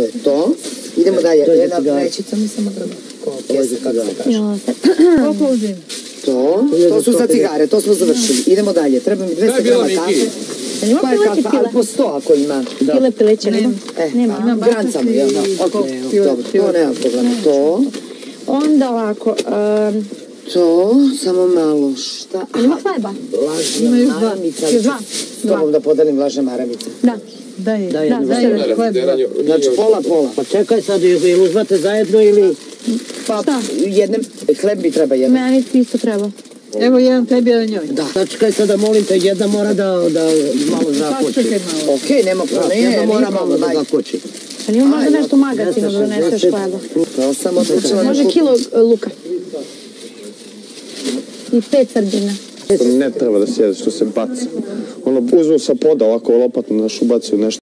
to je to. Idemo dalje. To je Jedna vrećica mi samo kaže. Jo, sad. Koliko uzim? To, to su za cigare, to smo završili. Idemo dalje. Treba mi 200 grama kafe. Da Pa je pileće ali pile? po 100 ako ima. Pile pileće, nema. E, Nema. a, gran samo, jel da? Ok, dobro, to nema problema. To, Onda ovako, um, to, samo malo, šta? ima hleba? Lažna još dva. Još dva? S tobom da podelim lažne maramice. Da. Daj, Daj daj, vrstu. daj, hleb. Znači pola, pola. Pa čekaj sad, ili uzmate zajedno ili... Pa, Šta? jedne, hleb mi treba jedan. Meni isto treba. Evo jedan tebi, jedan njoj. Da. Sad čekaj sad da molim te, jedna mora da, da malo zakoči. Okej, nema Da, problema. jedna mora malo da zakoči. Pa nije možda nešto magazinu da doneseš 260. hleba. To sam odlučila. Može kilo e, luka. I pet sardina. Ne treba da sjede što se baca. Ono, uzmu sa poda ovako lopatno naš ubacuju nešto.